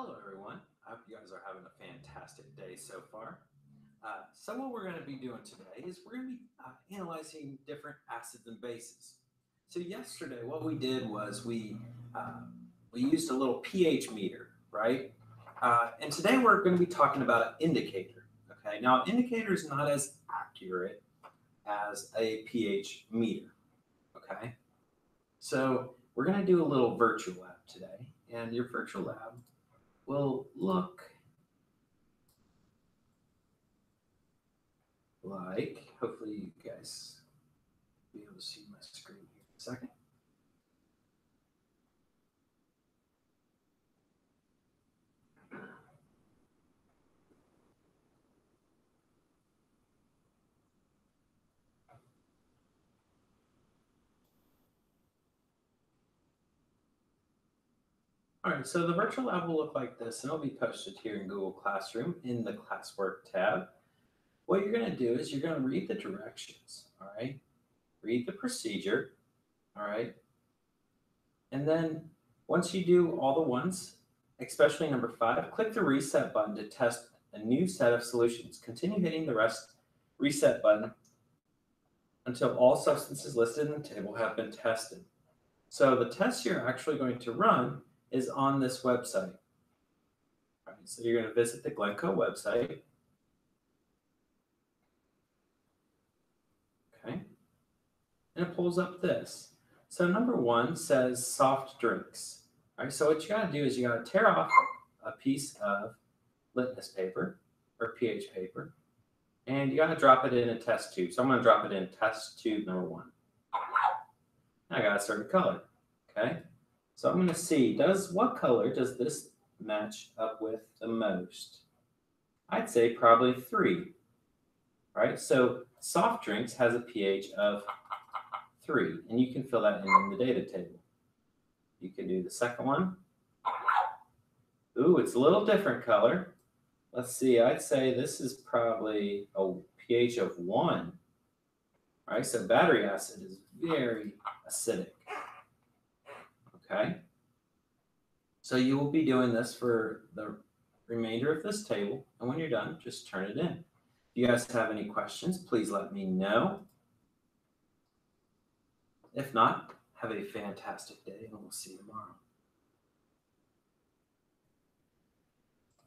Hello, everyone. I hope you guys are having a fantastic day so far. Uh, so, what we're going to be doing today is we're going to be uh, analyzing different acids and bases. So, yesterday, what we did was we uh, we used a little pH meter, right? Uh, and today we're going to be talking about an indicator. Okay. Now, an indicator is not as accurate as a pH meter. Okay. So, we're going to do a little virtual lab today, and your virtual lab will look like, hopefully you guys be able to see my screen here in a second. All right, so the virtual lab will look like this, and it'll be posted here in Google Classroom in the classwork tab. What you're going to do is you're going to read the directions, all right? Read the procedure, all right? And then once you do all the ones, especially number five, click the reset button to test a new set of solutions. Continue hitting the rest reset button until all substances listed in the table have been tested. So the test you're actually going to run is on this website. All right, so you're going to visit the Glencoe website. Okay. And it pulls up this. So number one says soft drinks. All right, so what you got to do is you got to tear off a piece of litmus paper or pH paper, and you got to drop it in a test tube. So I'm going to drop it in test tube number one. I got a certain color. Okay. So I'm going to see, does what color does this match up with the most? I'd say probably three. right? so soft drinks has a pH of three, and you can fill that in, in the data table. You can do the second one. Ooh, it's a little different color. Let's see, I'd say this is probably a pH of one. right? so battery acid is very acidic. Okay. So you will be doing this for the remainder of this table. And when you're done, just turn it in. If you guys have any questions, please let me know. If not, have a fantastic day and we'll see you tomorrow.